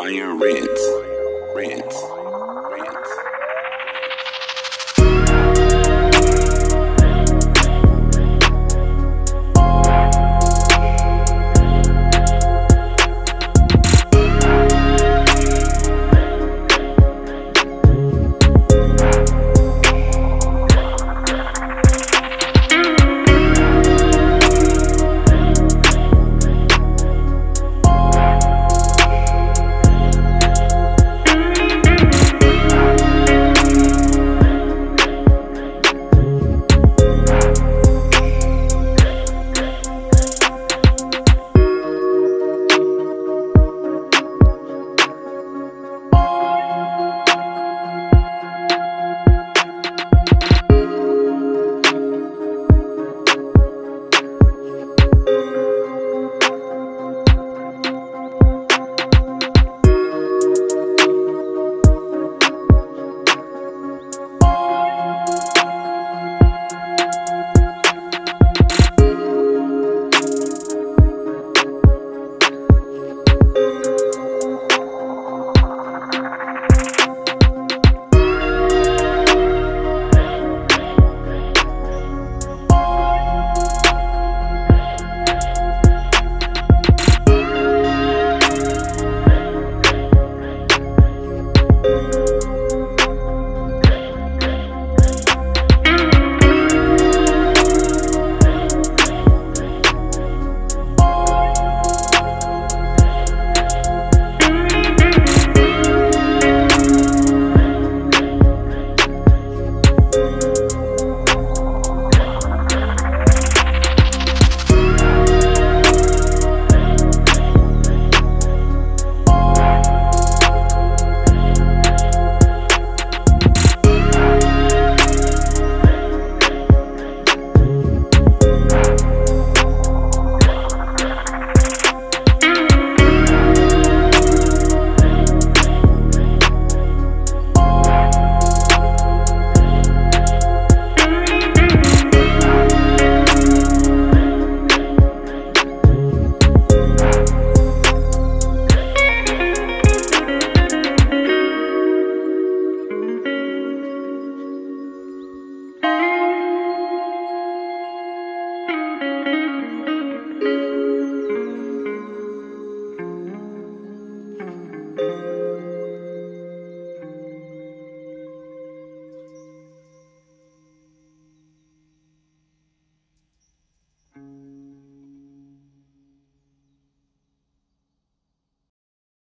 Brian Rent. Rent.